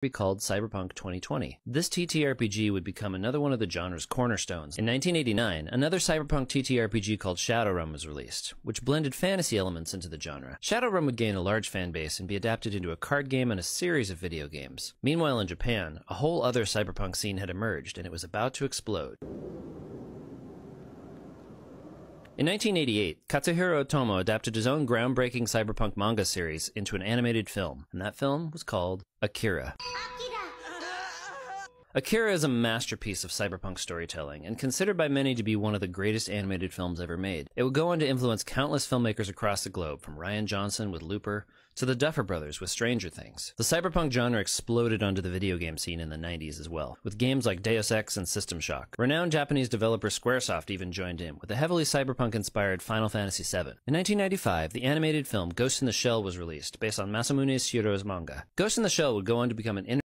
be called Cyberpunk 2020. This TTRPG would become another one of the genre's cornerstones. In 1989, another Cyberpunk TTRPG called Shadowrun was released, which blended fantasy elements into the genre. Shadowrun would gain a large fan base and be adapted into a card game and a series of video games. Meanwhile, in Japan, a whole other cyberpunk scene had emerged and it was about to explode. In 1988, Katsuhiro Otomo adapted his own groundbreaking cyberpunk manga series into an animated film, and that film was called Akira. Akira is a masterpiece of cyberpunk storytelling and considered by many to be one of the greatest animated films ever made. It would go on to influence countless filmmakers across the globe, from Rian Johnson with Looper to the Duffer Brothers with Stranger Things. The cyberpunk genre exploded onto the video game scene in the 90s as well, with games like Deus Ex and System Shock. Renowned Japanese developer Squaresoft even joined in, with a heavily cyberpunk inspired Final Fantasy VII. In 1995, the animated film Ghost in the Shell was released, based on Masamune Shirow's manga. Ghost in the Shell would go on to become an